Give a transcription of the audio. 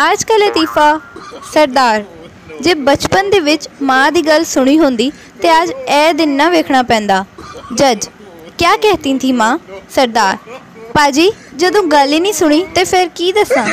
ਅੱਜ ਕੱਲ੍ਹ लतीफ़ा ਸਰਦਾਰ ਜੇ ਬਚਪਨ ਦੇ ਵਿੱਚ ਮਾਂ ਦੀ ਗੱਲ ਸੁਣੀ ਹੁੰਦੀ ਤੇ ਅੱਜ ਇਹ ਦਿਨ ਨਾ ਵੇਖਣਾ ਪੈਂਦਾ ਜੱਜ ਕਿਆ कहती थी माँ, सरदार? पाजी ਜਦੋਂ ਗੱਲ ਹੀ ਨਹੀਂ ਸੁਣੀ ਤੇ ਫਿਰ ਕੀ ਦੱਸਾਂ